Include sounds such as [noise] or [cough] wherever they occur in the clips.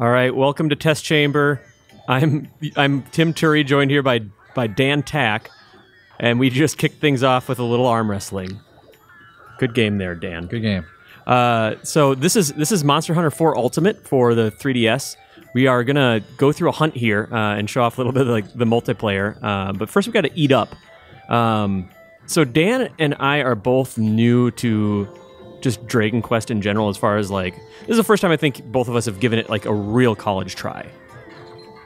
All right, welcome to Test Chamber. I'm I'm Tim Turi, joined here by by Dan Tack, and we just kicked things off with a little arm wrestling. Good game there, Dan. Good game. Uh, so this is this is Monster Hunter 4 Ultimate for the 3DS. We are gonna go through a hunt here uh, and show off a little bit of like the multiplayer. Uh, but first, we've got to eat up. Um, so Dan and I are both new to just Dragon Quest in general. As far as like, this is the first time I think both of us have given it like a real college try.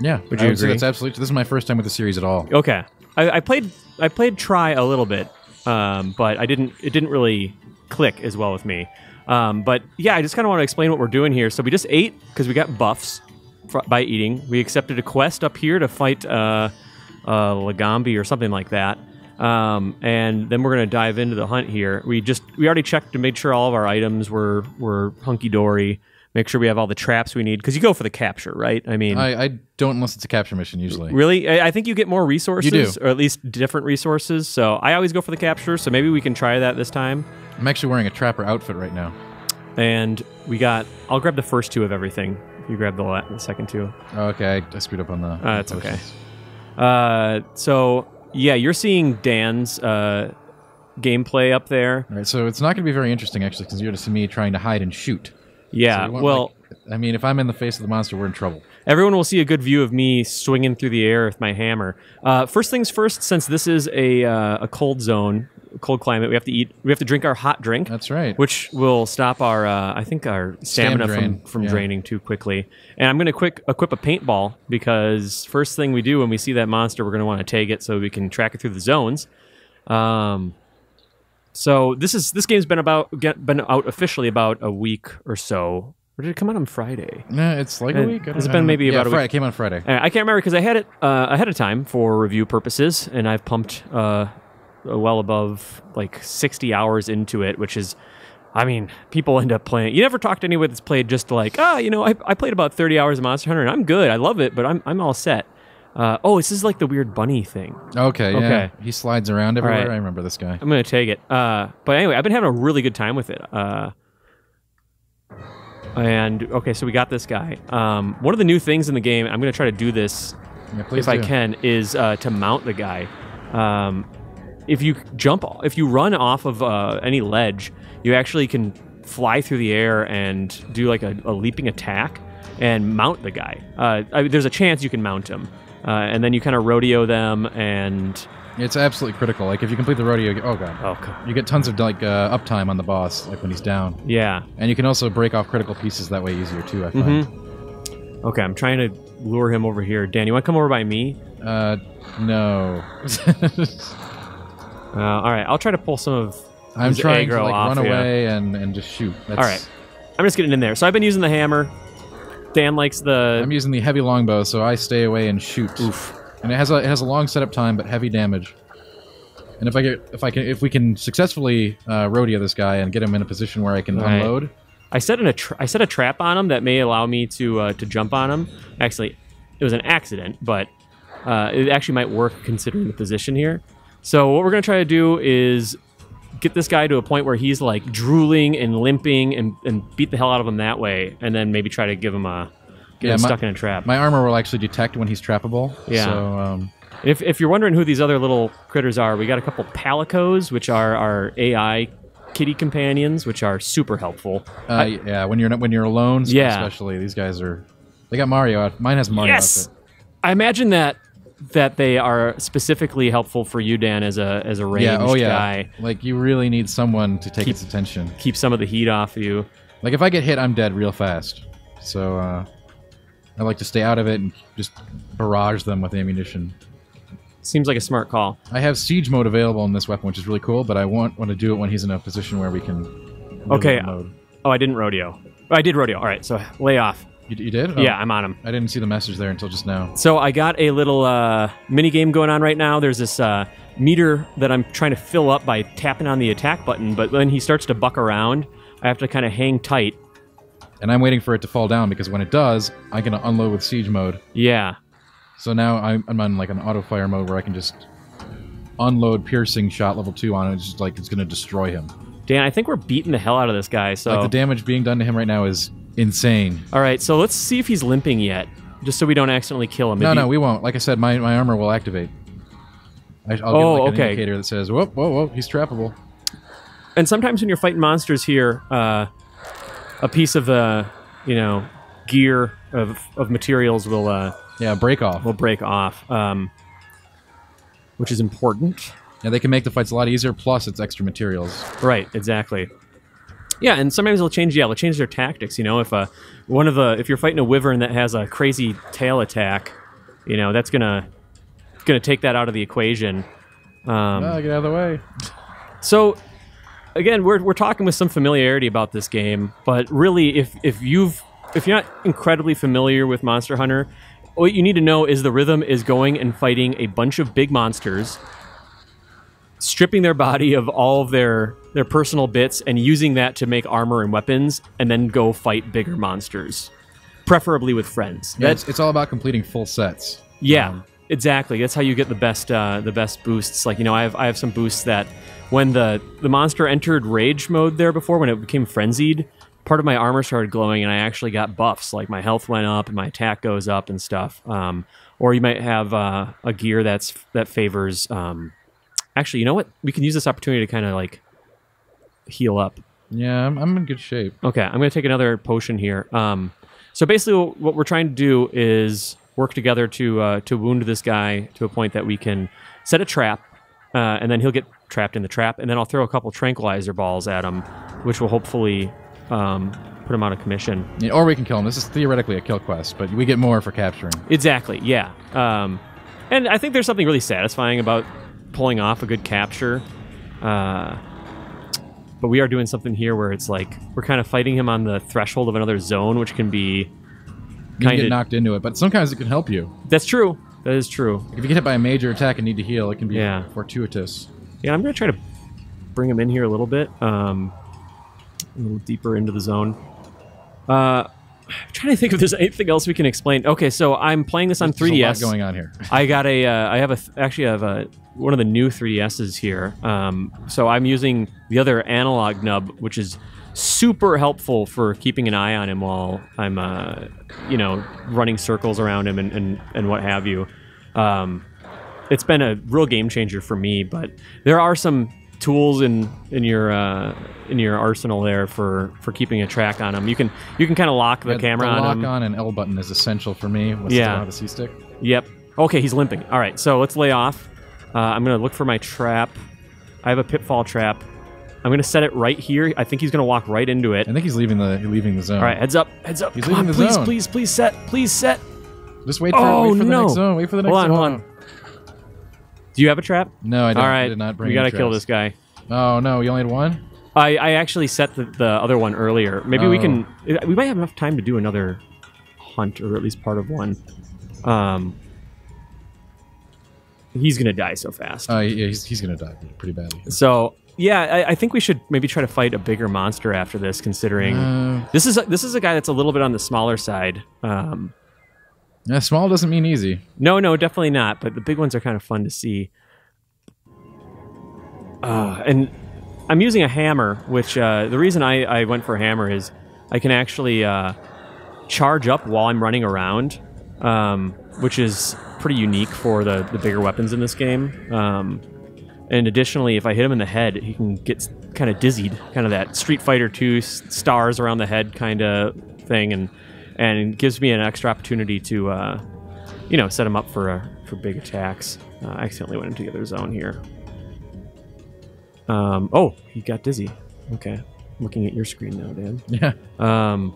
Yeah, Would I you say agree? That's absolutely. This is my first time with the series at all. Okay, I, I played I played Tri a little bit, um, but I didn't it didn't really click as well with me. Um, but yeah, I just kind of want to explain what we're doing here. So we just ate because we got buffs fr- by eating. We accepted a quest up here to fight uh, uh, Lagombi or something like that. Um, and then we're gonna dive into the hunt here. We just we already checked to make sure all of our items were were hunky dory. Make sure we have all the traps we need because you go for the capture, right? I mean, I, I don't unless it's a capture mission usually. Really, I I think you get more resources, do. or at least different resources. So I always go for the capture. So maybe we can try that this time. I'm actually wearing a trapper outfit right now. And we got. I'll grab the first two of everything. You grab the, la- the second two. Oh, okay, I, I screwed up on the. Uh, it's okay. Uh, so yeah, you're seeing Dan's uh, gameplay up there. All right, so it's not going to be very interesting actually, because you're going to see me trying to hide and shoot. Yeah. So we well, like- I mean, if I'm in the face of the monster, we're in trouble. Everyone will see a good view of me swinging through the air with my hammer. Uh, first things first, since this is a uh, a cold zone, cold climate, we have to eat. We have to drink our hot drink. That's right. Which will stop our, uh, I think, our stamina drain, from, from yeah. draining too quickly. And I'm going to quick equip a paintball because first thing we do when we see that monster, we're going to want to take it so we can track it through the zones. Um, so this is this game's been about get, been out officially about a week or so. Or did it come out on Friday? No, it's like Uh, a week. I has don't- it been know. maybe yeah, about a week? Friday. It came on Friday. Uh, I can't remember because I had it uh, ahead of time for review purposes, and I've pumped uh, well above like 60 hours into it, which is, I mean, people end up playing. You never talk to anyone that's played just like, ah, you know, I, I played about 30 hours of Monster Hunter, and I'm good. I love it, but I'm, I'm all set. Uh, oh, this is like the weird bunny thing. Okay, yeah. Okay. He slides around everywhere. right. I remember this guy. I'm gonna take it. Uh, but anyway, I've been having a really good time with it. Uh, and okay, so we got this guy. Um, one of the new things in the game, I'm gonna try to do this Yeah, if I can, is uh, to mount the guy. Um, if you jump, if you run off of uh, any ledge, you actually can fly through the air and do like a, a leaping attack and mount the guy. Uh, I, there's a chance you can mount him, uh, and then you kind of rodeo them and It's absolutely critical. Like if you complete the rodeo, you get, oh god, oh co- you get tons of like uh, uptime on the boss, like when he's down, yeah. and you can also break off critical pieces that way easier too. I find. Mm-hmm. Okay, I'm trying to lure him over here. Dan, you want to come over by me? Uh, no. [laughs] Uh, all right, I'll try to pull some of. I'm trying to like off run ya. away and, and just shoot. That's, All right. I'm just getting in there. So I've been using the hammer. Dan likes the. I'm using the heavy longbow, so I stay away and shoot. Oof. And it has a it has a long setup time, but heavy damage. And if I get if I can if we can successfully uh, rodeo this guy and get him in a position where I can unload, I set in a tra- I set a trap on him that may allow me to uh, to jump on him. Actually, it was an accident, but uh, it actually might work considering the position here. So what we're gonna try to do is get this guy to a point where he's like drooling and limping and, and beat the hell out of him that way, and then maybe try to give him a get Yeah, him my- stuck in a trap. my armor will actually detect when he's trappable. Yeah. So um, If, if you're wondering who these other little critters are, we got a couple palicos, which are our AI kitty companions, which are super helpful. uh, yeah, when you're when you're alone, Yeah. especially these guys are. They got Mario. out- Mine has Mario. yes. I imagine that that they are specifically helpful for you, Dan, as a as a ranged Yeah. Oh yeah. guy. Like you really need someone to take Keep- its attention. Keep some of the heat off you. Like if I get hit, I'm dead real fast. So uh, I like to stay out of it and just barrage them with ammunition. Seems like a smart call. I have siege mode available in this weapon, which is really cool. But I want want to do it when he's in a position where we can. Okay. Mode. Oh, I didn't rodeo. Oh, I did rodeo. All right, so lay off. You, you did? Oh, Yeah, I'm on him. I didn't see the message there until just now. So I got a little uh, mini game going on right now. There's this uh, meter that I'm trying to fill up by tapping on the attack button, but when he starts to buck around, I have to kind of hang tight. And I'm waiting for it to fall down because when it does, I'm gonna unload with siege mode. Yeah. So now I'm, I'm on like an auto fire mode where I can just unload piercing shot level two on it. It's just like it's gonna destroy him. Dan, I think we're beating the hell out of this guy. So, Like the damage being done to him right now is insane. all right. So let's see if he's limping yet, just so we don't accidentally kill him. No, Maybe- no, we won't. Like I said, my, my armor will activate. I, I'll Oh, get like an okay. indicator that says, whoa, whoa, whoa, he's trappable. and sometimes when you're fighting monsters here, uh, a piece of uh, you know gear of, of materials will uh, Yeah, break off. will break off, um, which is important. Yeah, they can make the fights a lot easier, plus it's extra materials. Right, exactly. Yeah, and sometimes they'll change. Yeah, they'll change their tactics. You know, if uh, one of the if you're fighting a wyvern that has a crazy tail attack, you know that's gonna gonna take that out of the equation. Um, Ah, get out of the way. So again, we're, we're talking with some familiarity about this game, but really, if if you've if you're not incredibly familiar with Monster Hunter, what you need to know is the rhythm is going and fighting a bunch of big monsters, stripping their body of all of their their personal bits, and using that to make armor and weapons, and then go fight bigger monsters, preferably with friends. Yeah, That's it's, it's all about completing full sets. yeah, Um, exactly. That's how you get the best uh, the best boosts. Like you know, I have I have some boosts that when the the monster entered rage mode there before, when it became frenzied, part of my armor started glowing, and I actually got buffs. Like my health went up, and my attack goes up, and stuff. Um, or you might have uh, a gear that's that favors. Um, actually, you know what? We can use this opportunity to kind of like heal up. Yeah, I'm, I'm in good shape. Okay, I'm going to take another potion here. Um, so basically, what we're trying to do is work together to uh, to wound this guy to a point that we can set a trap, uh, and then he'll get trapped in the trap, and then I'll throw a couple tranquilizer balls at him, which will hopefully um, put him out of commission. Yeah, or we can kill him. This is theoretically a kill quest, but we get more for capturing. Exactly, yeah. Um, and I think there's something really satisfying about pulling off a good capture. Uh, but we are doing something here where it's like we're kind of fighting him on the threshold of another zone, which can be You can kind get of. knocked into it, but sometimes it can help you. That's true. That is true. If you get hit by a major attack and need to heal, it can be Yeah. fortuitous. Yeah, I'm gonna try to bring him in here a little bit, um, a little deeper into the zone. Uh, I'm trying to think if there's anything else we can explain. Okay, so I'm playing this on There's a lot 3DS. going on here. [laughs] I got a. Uh, I have a. th- Actually, I have a one of the new 3DSs here. Um, so I'm using the other analog nub, which is super helpful for keeping an eye on him while I'm, uh, you know, running circles around him and and, and what have you. Um, it's been a real game changer for me. But there are some tools in in your uh, in your arsenal there for for keeping a track on them. You can you can kind of lock the Yeah, camera the on lock him. on and L button is essential for me. Once Yeah. I don't have a C stick. Yep. Okay, he's limping. All right, so let's lay off. Uh, I'm gonna look for my trap. I have a pitfall trap. I'm gonna set it right here. I think he's gonna walk right into it. I think he's leaving the leaving the zone. All right, heads up, heads up. He's Come on, leaving the please, zone. please, please please set, please set. Just wait for, Oh, wait for the no. next zone. Wait for the next Hold on, zone. hold on. Do you have a trap? No, I don't. All I did not bring we gotta any kill this guy. Oh no, we only had one. I, I actually set the, the other one earlier. Maybe we Oh. can. We might have enough time to do another hunt, or at least part of one. Um, he's gonna die so fast. Oh yeah, he's, he's gonna die pretty badly. So yeah, I, I think we should maybe try to fight a bigger monster after this, considering Uh, this is a, this is a guy that's a little bit on the smaller side. Um, yeah, small doesn't mean easy. no, no, definitely not. But the big ones are kind of fun to see. Uh, and I'm using a hammer, which uh, the reason I, I went for a hammer is I can actually uh, charge up while I'm running around, um, which is pretty unique for the, the bigger weapons in this game. Um, and additionally, if I hit him in the head, he can get kind of dizzied, kind of that Street Fighter 2 s- stars around the head kind of thing, and and it gives me an extra opportunity to, uh, you know, set him up for uh, for big attacks. Uh, I accidentally went into the other zone here. Um, oh, he got dizzy. Okay, looking at your screen now, Dan. [laughs] Yeah. Um,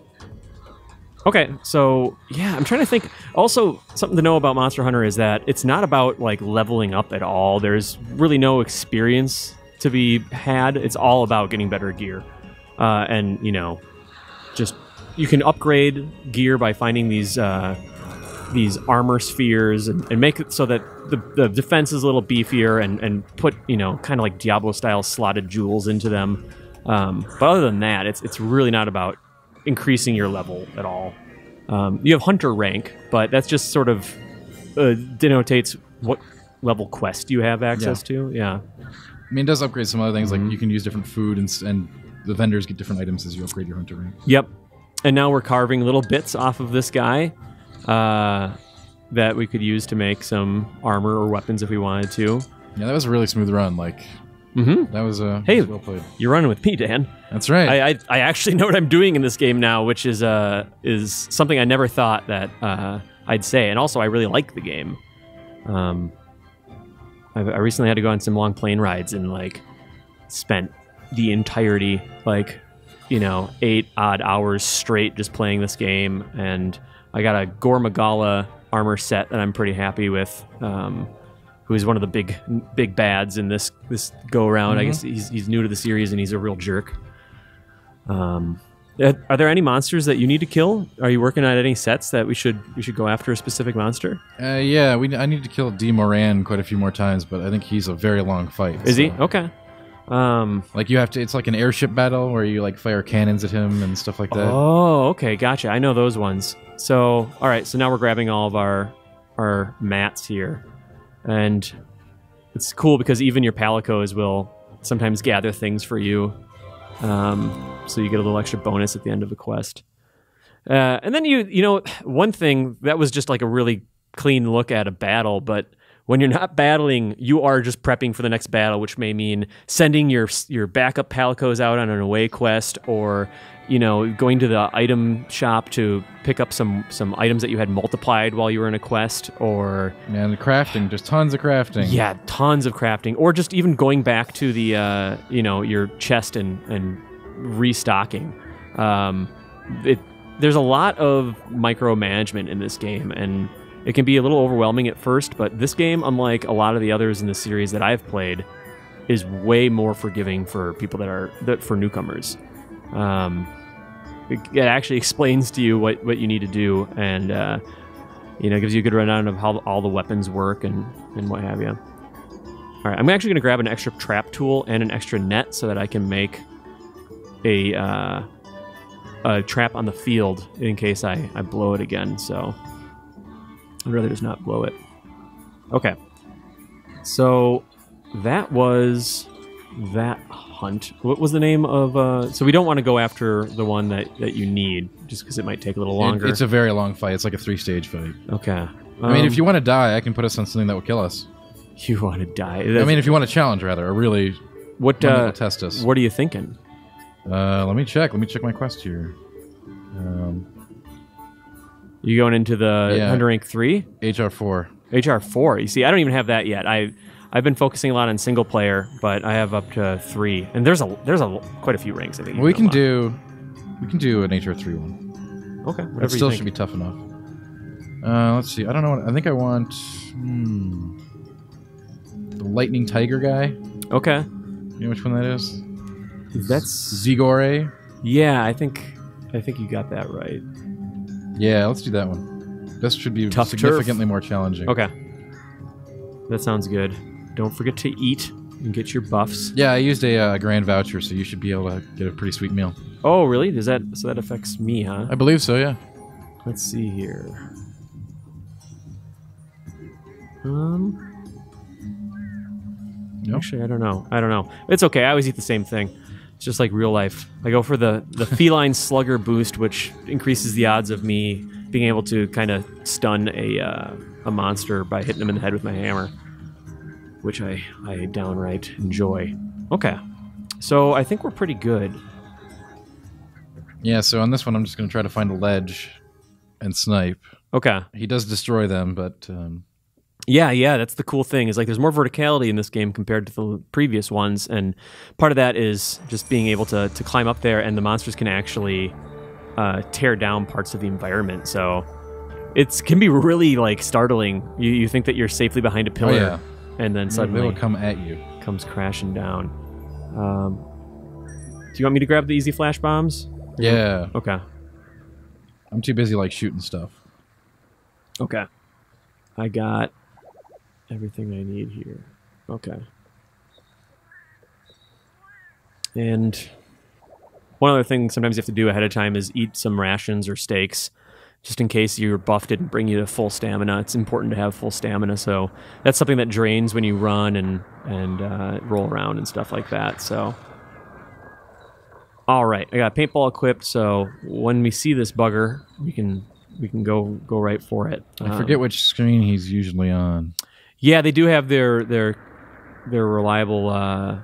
okay, so yeah, I'm trying to think. Also, something to know about Monster Hunter is that it's not about like leveling up at all. There's really no experience to be had. It's all about getting better gear, uh, and you know, just you can upgrade gear by finding these uh, these armor spheres and, and make it so that the, the defense is a little beefier and, and put you know kind of like Diablo style slotted jewels into them. Um, but other than that, it's it's really not about increasing your level at all. Um, you have hunter rank, but that's just sort of uh, denotates what level quest you have access to. Yeah. I mean, it does upgrade some other things. Like you can use different food and and the vendors get different items as you upgrade your hunter rank. Yep. And now we're carving little bits off of this guy uh, that we could use to make some armor or weapons if we wanted to. Yeah, that was a really smooth run. Like Mm-hmm. that was uh, Hey. was well played. You're running with me, Dan. That's right. I, I, I actually [laughs] know what I'm doing in this game now, which is uh is something I never thought that uh, I'd say, and also I really like the game. Um, I, I recently had to go on some long plane rides and like spent the entirety like you know eight odd hours straight just playing this game, and I got a Gore Magala armor set that I'm pretty happy with. Um, who is one of the big big bads in this this go around? I Mhm. guess he's, he's new to the series and he's a real jerk. Um, uh, are there any monsters that you need to kill? Are you working on any sets that we should we should go after a specific monster? uh, yeah, we I need to kill D Moran quite a few more times, but I think he's a very long fight. Is he okay? Um, Like you have to. It's like an airship battle where you like fire cannons at him and stuff like that. oh, okay, gotcha. I know those ones. So, all right. So now we're grabbing all of our our mats here, and it's cool because even your palicos will sometimes gather things for you. Um, so you get a little extra bonus at the end of the quest. Uh, and then you, you know, one thing that was just like a really clean look at a battle, but when you're not battling, you are just prepping for the next battle, which may mean sending your your backup palicos out on an away quest, or you know, going to the item shop to pick up some some items that you had multiplied while you were in a quest, or And the crafting, just tons of crafting. yeah, tons of crafting, or just even going back to the uh, you know your chest and and restocking. Um, it, there's a lot of micromanagement in this game, and it can be a little overwhelming at first. But this game, unlike a lot of the others in the series that I've played, is way more forgiving for people that are that for newcomers. Um, it, it actually [laughs] explains to you what, what you need to do, and uh, you know gives you a good rundown of how all the weapons work and and what have you. All right, I'm actually going to grab an extra trap tool and an extra net so that I can make a uh, a trap on the field in case I, I blow it again. So I'd rather just not blow it. Okay. So that was that hunt. What was the name of? Uh, so we don't want to go after the one that, that you need, just because it might take a little It- longer. it's a very long fight. It's like a three stage fight. okay. I mean, Um, if you want to die, I can put us on something that will kill us. you want to die, I mean, if you want to challenge, rather, or really what uh, test us. what are you thinking? Uh, let me check. Let me check my quest here. Um, You going into the Yeah. Hunter Rank three? HR four. HR four. You see, I don't even have that yet. I I've been focusing a lot on single player, but I have up to three, and there's a there's a quite a few ranks. I think We can do. We can do an HR three one. okay. It Whatever still you should be tough enough. Uh, let's see. I don't know. What, I think I want. Hmm, the lightning tiger guy. Okay, You know which one that is? that's Zinogre. yeah. I think I think you got that right. Yeah, let's do that one. This should be Tough turf. significantly more challenging. Okay, that sounds good. Don't forget to eat and get your buffs. Yeah, I used a uh, grand voucher, so you should be able to get a pretty sweet meal. Oh, really? Does that so that affects me, huh? I believe so. Yeah. Let's see here. Um. Nope. Actually, I don't know. I don't know. It's okay. I always eat the same thing. It's just like real life. I go for the the feline slugger boost, which increases the odds of me being able to kind of stun a uh, a monster by hitting them in the head with my hammer, which I I downright enjoy. Okay, so I think we're pretty good. Yeah. So on this one, I'm just going to try to find a ledge and snipe. Okay. He does destroy them, but um, Yeah, yeah, that's the cool thing. Is like there's more verticality in this game compared to the previous ones, and part of that is just being able to to climb up there, and the monsters can actually uh, tear down parts of the environment. So it can be really like startling. You you think that you're safely behind a oh pillar, yeah, and then they suddenly will come at you. comes crashing down. Um, do you want me to grab the easy flash bombs? Yeah, Okay. I'm too busy like shooting stuff. Okay. I got everything I need here. Okay. And one other thing sometimes you have to do ahead of time is eat some rations or steaks just in case your buff didn't bring you to full stamina. It's important to have full stamina, so that's something that drains when you run and and uh, roll around and stuff like that. So, all right, I got paintball equipped, so when we see this bugger, we can we can go go right for it. I Um, forget which screen he's usually on. Yeah, they do have their their their reliable uh,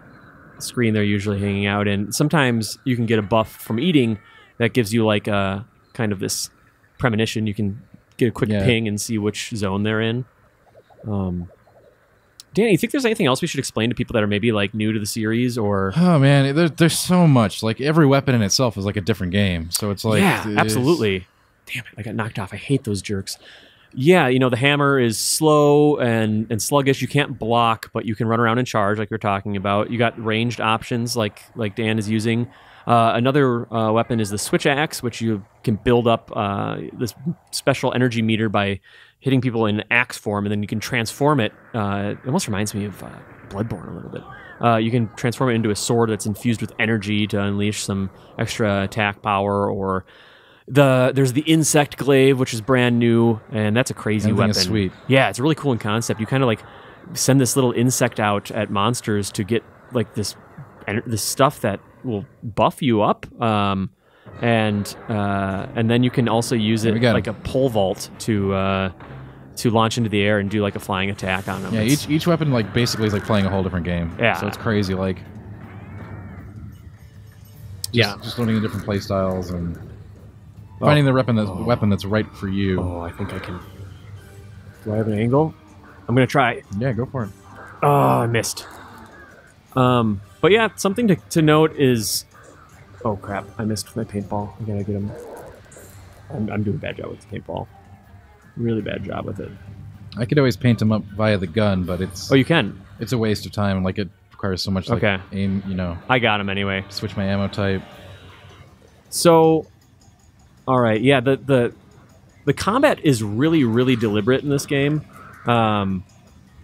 screen they're usually hanging out in. Sometimes you can get a buff from eating that gives you like a kind of this premonition. You can get a quick Yeah. ping and see which zone they're in. Um, Danny, you think there's anything else we should explain to people that are maybe like new to the series or? Oh man, there, there's so much. Like every weapon in itself is like a different game. So it's like yeah, it's- absolutely. Damn it, I got knocked off. I hate those jerks. Yeah, you know the hammer is slow and and sluggish. You can't block, but you can run around and charge, like you're talking about. You got ranged options, like like Dan is using. Uh, another uh, weapon is the switch axe, which you can build up uh, this special energy meter by hitting people in axe form, and then you can transform it. Uh, it almost reminds me of uh, Bloodborne a little bit. Uh, you can transform it into a sword that's infused with energy to unleash some extra attack power, or the there's the insect glaive, which is brand new, and that's a crazy That weapon. sweet. Yeah, it's really cool in concept. You kind of like send this little insect out at monsters to get like this ener- this stuff that will buff you up. Um, and uh, and then you can also use it we got like a pole vault to uh, to launch into the air and do like a flying attack on them. Yeah, It's- each each weapon like basically is like playing a whole different game. Yeah. So it's crazy. Like just, yeah. just learning the different play styles and finding the weapon that's weapon that's right for you. Oh, I think I can. Do I have an angle? I'm gonna try. Yeah, go for it. Oh, I missed. Um, but yeah, something to, to note is, oh crap, I missed my paintball. I gotta get him. I'm, I'm doing a bad job with the paintball. Really bad job with it. I could always paint him up via the gun, but it's Oh, you can. it's a waste of time. Like it requires so much like Okay. aim. You know, I got him anyway. switch my ammo type. So, all right, yeah, the the the combat is really really deliberate in this game. Um,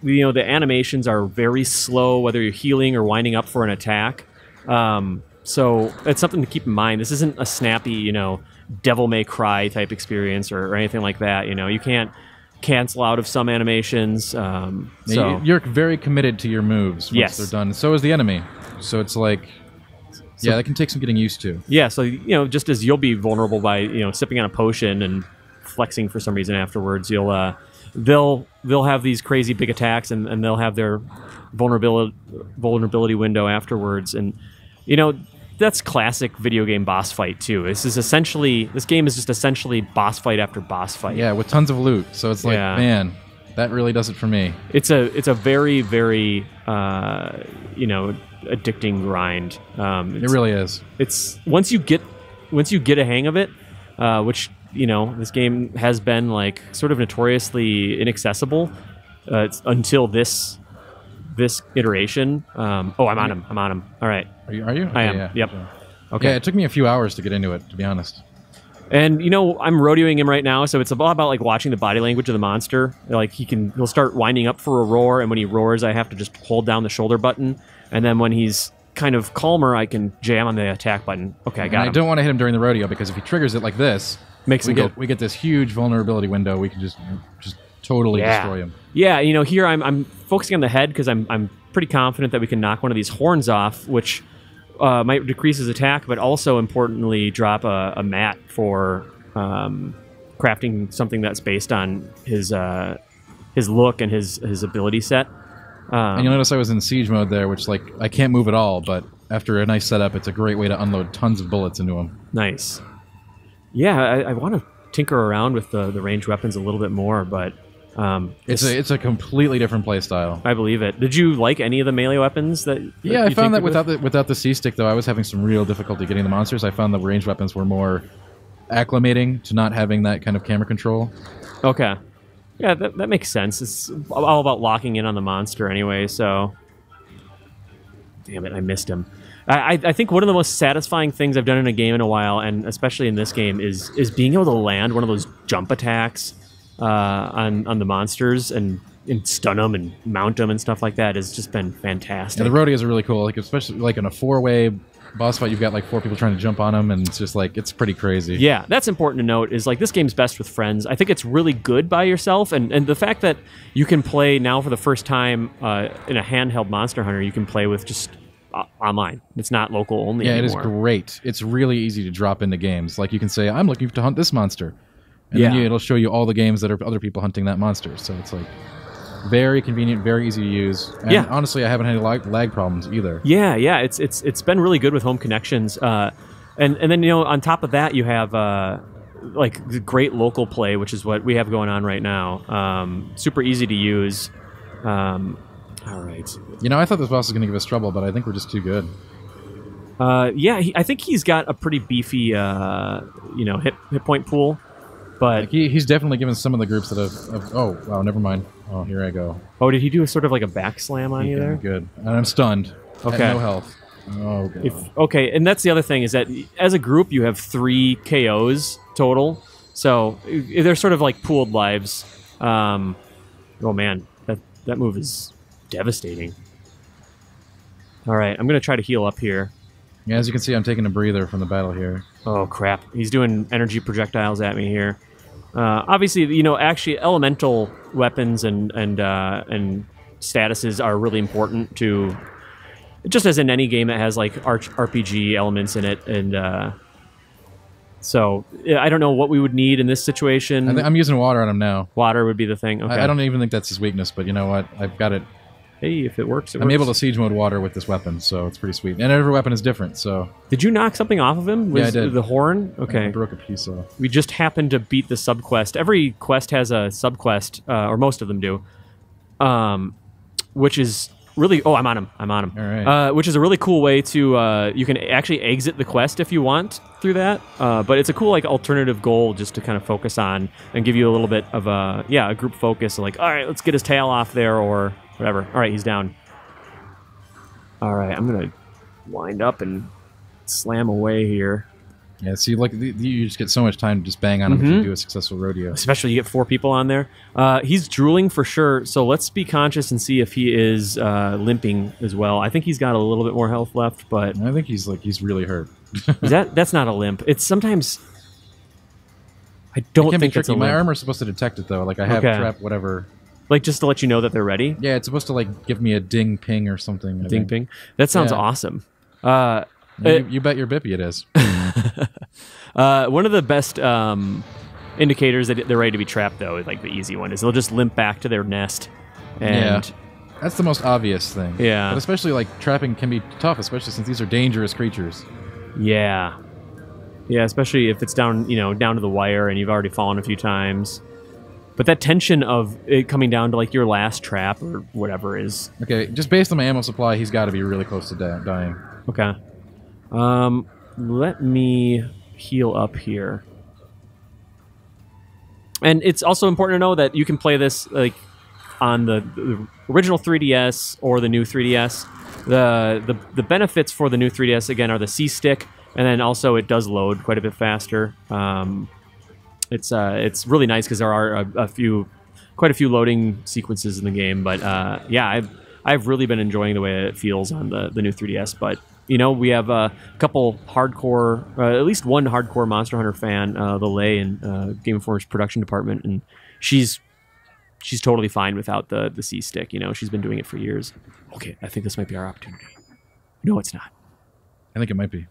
you know, the animations are very slow, whether you're healing or winding up for an attack. Um, so it's something to keep in mind. This isn't a snappy, you know, Devil May Cry type experience or, or anything like that. You know, you can't cancel out of some animations. Um, so you- You're very committed to your moves once Yes. they're done. So is the enemy. So it's like, yeah, that can take some getting used to. Yeah, so you know, just as you'll be vulnerable by you know sipping on a potion and flexing for some reason afterwards, you'll uh, they'll they'll have these crazy big attacks and, and they'll have their vulnerability vulnerability window afterwards, and you know that's classic video game boss fight too. This is essentially this game is just essentially boss fight after boss fight. Yeah, with tons of loot. So it's like, Yeah. man, that really does it for me. it's a it's a very very uh, you know addicting grind. Um, It really is. it's once you get once you get a hang of it, uh, which you know this game has been like sort of notoriously inaccessible uh, it's until this this iteration. Um, oh, I'm on him. I'm on him. All right, Are you? Are you? I Okay, am. Yeah. Yep. Okay. okay. Yeah, it took me a few hours to get into it, to be honest. And you know, I'm rodeoing him right now, so it's all about like watching the body language of the monster. Like he can, he'll start winding up for a roar, and when he roars, I have to just hold down the shoulder button, and then when he's kind of calmer, I can jam on the attack button. Okay, I And got I him. don't want to hit him during the rodeo because if he triggers it like this, Makes we him go. we get this huge vulnerability window. We can just just totally Yeah. destroy him. Yeah, you know, here I'm, I'm focusing on the head because I'm, I'm pretty confident that we can knock one of these horns off, which uh, might decrease his attack, but also importantly drop a, a mat for um, crafting something that's based on his uh, his look and his his ability set. Um, And you'll notice I was in siege mode there, which like I can't move at all, but after a nice setup, it's a great way to unload tons of bullets into him. nice. Yeah, I, I want to tinker around with the, the ranged weapons a little bit more, but um, It's this- a it's a completely different play style. I believe it. Did you like any of the melee weapons that? Yeah, I found that without the without the C stick though, I was having some real difficulty getting the monsters. I found the ranged weapons were more acclimating to not having that kind of camera control. Okay. Yeah, that, that makes sense. It's all about locking in on the monster anyway, so. Damn it, I missed him. I, I- I think one of the most satisfying things I've done in a game in a while, and especially in this game, is is being able to land one of those jump attacks uh, on on the monsters and, and stun them and mount them and stuff like that. Has just been fantastic. And the rodeos are really cool, like especially like in a four way boss fight, you've got like four people trying to jump on them, and it's just like it's pretty crazy. Yeah, that's important to note. Is like this game's best with friends. I think it's really good by yourself, and and the fact that you can play now for the first time uh, in a handheld Monster Hunter, you can play with just uh, online. It's not local only. Yeah, it is anymore. great. It's really easy to drop into games. Like you can say, "I'm looking to hunt this monster," and then Yeah. you, it'll show you all the games that are other people hunting that monster. So it's like very convenient, very easy to use. And Yeah. honestly, I haven't had any lag, lag problems either. Yeah, yeah, it's it's it's been really good with home connections, uh, and and then you know on top of that you have uh, like great local play, which is what we have going on right now. Um, super easy to use. Um, all right. You know, I thought this boss was going to give us trouble, but I think we're just too good. Uh, yeah, he, I think he's got a pretty beefy, uh, you know, hit hit point pool. But Like he, he's definitely given some of the groups that have, have. Oh wow, never mind. Oh, here I go. oh, did he do a sort of like a back slam on you Okay, there? Good. And I'm stunned. I have Okay. no health. Oh god. If okay, and that's the other thing is that as a group you have three KOs total, so they're sort of like pooled lives. Um, oh man, that that move is devastating. All right, I'm gonna try to heal up here. yeah, as you can see, I'm taking a breather from the battle here. Oh crap, he's doing energy projectiles at me here. Uh, obviously, you know, actually, elemental weapons and and uh, and statuses are really important to just as in any game that has like arch RPG elements in it, and uh, so I don't know what we would need in this situation. I I'm using water on him now. Water would be the thing. Okay. I, I don't even think that's his weakness, but you know what? I've got it. Hey, if it works, it I'm works. able to siege mode water with this weapon, so it's pretty sweet. And every weapon is different, so Did you knock something off of him? Yeah, I did. The horn. I Okay. broke a piece off. we just happened to beat the subquest. Every quest has a subquest, uh, or most of them do, um, which is really. Oh, I'm on him. I'm on him. All right. Uh, which is a really cool way to. Uh, you can actually exit the quest if you want through that. Uh, but it's a cool like alternative goal just to kind of focus on and give you a little bit of a yeah a group focus. Like all right, let's get his tail off there or whatever. All right, he's down. All right, I'm gonna wind up and slam away here. Yeah, see, like the, the- you just get so much time to just bang on him if you Mhm. do a successful rodeo. especially you get four people on there. Uh, he's drooling for sure, so let's be conscious and see if he is uh, limping as well. I think he's got a little bit more health left, but I think he's like he's really hurt. [laughs] is that that's not a limp. It's sometimes I don't It can be think it's a tricky. My limp. armor's supposed to detect it though. Like I have Okay. trap whatever. Like just to let you know that they're ready. Yeah, it's supposed to like give me a ding ping or something. I Ding think. ping. That sounds Yeah. awesome. Uh, you, you bet your bippy it is. [laughs] uh, one of the best um, indicators that they're ready to be trapped, though, like the easy one, is they'll just limp back to their nest. And That's the most obvious thing. Yeah. But especially like trapping can be tough, especially since these are dangerous creatures. Yeah. Yeah, especially if it's down, you know, down to the wire and you've already fallen a few times. But that tension of it coming down to like your last trap or whatever is Okay, just based on my ammo supply, he's got to be really close to di- dying. okay. Um, let me heal up here. And it's also important to know that you can play this like on the, the original 3DS or the new 3DS. The, the the benefits for the new 3DS again are the C stick, and then also it does load quite a bit faster. Um, it's uh, it's really nice because there are a, a few, quite a few loading sequences in the game. But uh, yeah, I've I've really been enjoying the way it feels on the the new 3DS. But you know, we have a couple hardcore, uh, at least one hardcore Monster Hunter fan, uh, the Lay in uh, Game Informer's production department, and she's she's totally fine without the the C stick. You know, she's been doing it for years. Okay, I think this might be our opportunity. No, it's not. I think it might be.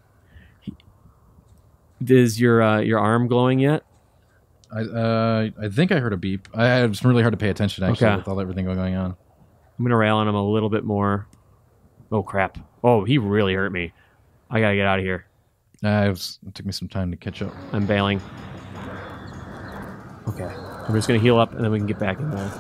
Is your uh, your arm glowing yet? I uh, I think I heard a beep. I, it's really hard to pay attention actually Okay. with all everything going on. I'm gonna rail on him a little bit more. Oh crap! Oh, he really hurt me. I gotta get out of here. Uh, it, was, it took me some time to catch up. I'm bailing. Okay, I'm just gonna heal up and then we can get back in there.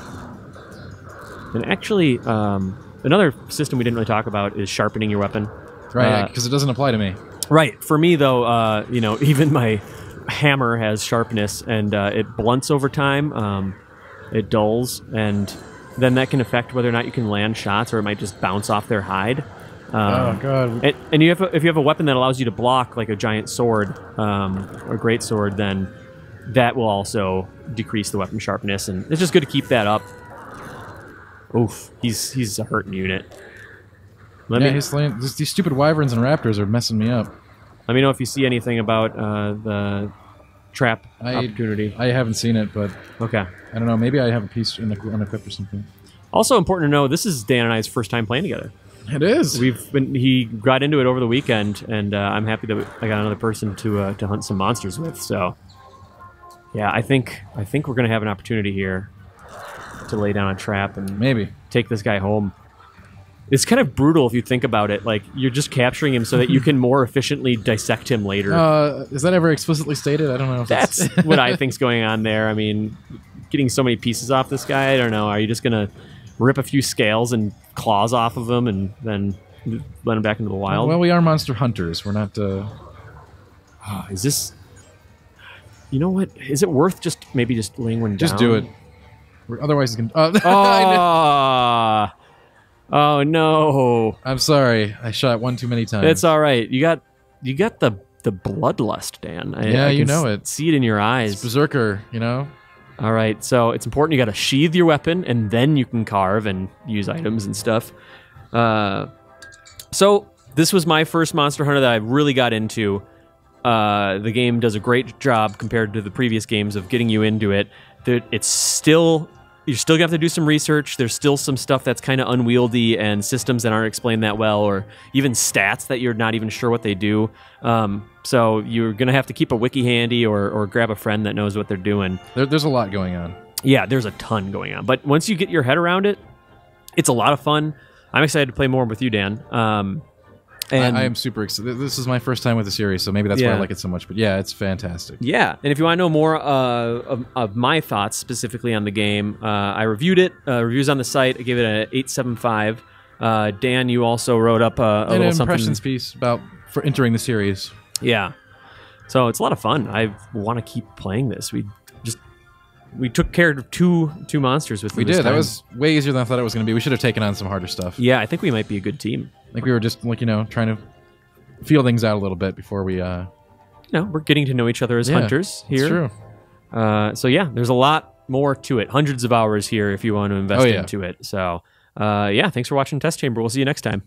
And actually, um, another system we didn't really talk about is sharpening your weapon. Right, Uh, because it doesn't apply to me. Right. For me, though, uh, you know, [laughs] even my hammer has sharpness and uh, it blunts over time. Um, it dulls, and then that can affect whether or not you can land shots, or it might just bounce off their hide. Um, oh god. and, and you have a, if you have a weapon that allows you to block, like a giant sword um, or great sword, then that will also decrease the weapon sharpness, and it's just good to keep that up. Oof, he's he's a hurting unit. Let yeah, me slaying. This, these stupid wyverns and raptors are messing me up. Let me know if you see anything about uh, the trap I- opportunity. I haven't seen it, but Okay. I don't know. Maybe I have a piece in unequipped or something. Also important to know, this is Dan and I's first time playing together. It is. We've been he got into it over the weekend, and uh, I'm happy that I got another person to uh, to hunt some monsters with. So, yeah, I think I think we're gonna have an opportunity here to lay down a trap and Maybe. take this guy home. It's kind of brutal if you think about it. Like you're just capturing him so that you [laughs] can more efficiently dissect him later. Uh, is that ever explicitly stated? I don't know. If That's it's- [laughs] what I think's going on there. I mean, getting so many pieces off this guy, I don't know. Are you just gonna rip a few scales and claws off of him and then let him back into the wild? well, we are monster hunters. We're not. Uh, Ah, is this? You know what? Is it worth just maybe just laying one just down? do it. Otherwise, it's gonna. Uh, [laughs] Oh, oh no! I'm sorry. I shot one too many times. It's all right. You got you got the the bloodlust, Dan. I, Yeah, I you know it. See it in your eyes. berserker. You know. All right, so it's important you got to sheathe your weapon, and then you can carve and use items and stuff. Uh, so this was my first Monster Hunter that I really got into. Uh, the game does a great job compared to the previous games of getting you into it. That it's still you're still gonna have to do some research. There's still some stuff that's kind of unwieldy and systems that aren't explained that well, or even stats that you're not even sure what they do. Um, so you're gonna have to keep a wiki handy, or or grab a friend that knows what they're doing. There, there's a lot going on. Yeah, there's a ton going on. But once you get your head around it, it's a lot of fun. I'm excited to play more with you, Dan. Um, and I, I am super excited. This is my first time with the series, so maybe that's why I like it so much. But yeah, it's fantastic. yeah, and if you want to know more uh, of, of my thoughts specifically on the game, uh, I reviewed it. Uh, reviews on the site. I gave it an eight seven five. Uh, Dan, you also wrote up a, a And little an something. impressions piece about for entering the series. Yeah, so it's a lot of fun. I want to keep playing this. We just we took care of two two monsters with We did. That was way easier than I thought it was going to be. We should have taken on some harder stuff. yeah. I think we might be a good team. Think we were just like you know trying to feel things out a little bit before we. uh You know, we're getting to know each other as Yeah, hunters here. true. Uh, so yeah, there's a lot more to it. Hundreds of hours here if you want to invest Oh, yeah. into it. So uh, yeah, thanks for watching Test Chamber. We'll see you next time.